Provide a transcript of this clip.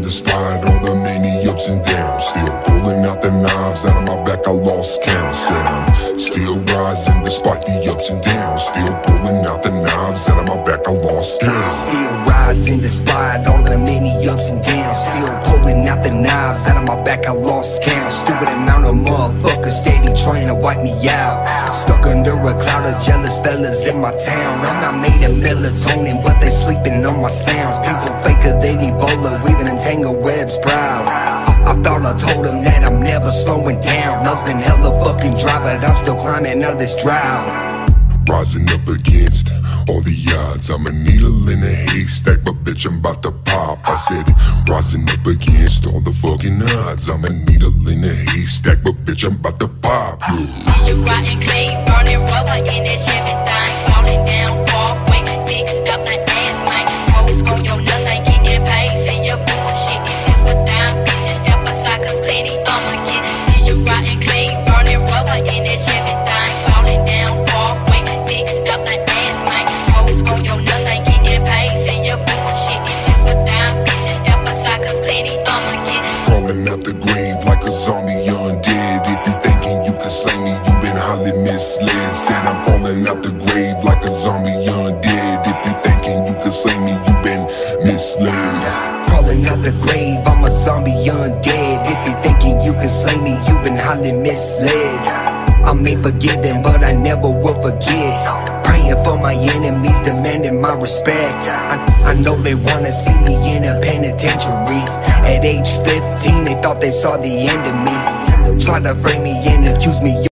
despite all the many ups and downs. Still pulling out the knives out of my back, I lost count. Said I'm still rising despite the ups and downs. Still pulling out the knives out of my back, I lost count. Still rising despite all the many ups and downs. Still knives out of my back. I lost count. Stupid amount of motherfuckers steady trying to wipe me out. Stuck under a cloud of jealous fellas in my town. I'm not made of melatonin, but they sleeping on my sounds. People faker than Ebola, weaving in tangled webs proud. I, I thought I told them that I'm never slowing down. Love's been hella fucking dry, but I'm still climbing out of this drought. Rising up against all the odds. I'm a needle in a haystack, but bitch, I'm about to pop. I said, rising up against all the fucking odds. I'm a needle in a haystack, but bitch, I'm about to pop. Yeah. You rotten clean, burning rubber in that Chevy you been highly misled. Said I'm falling out the grave like a zombie undead. If you thinking you can slay me, you've been misled. Crawling out the grave, I'm a zombie undead. If you thinking you can slay me, you've been highly misled. I may forget them, but I never will forget. Praying for my enemies, demanding my respect. I, I know they wanna see me in a penitentiary. At age 15, they thought they saw the end of me. Tried to frame me and accuse me.